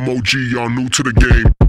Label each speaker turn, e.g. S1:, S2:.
S1: Moji, y'all new to the game.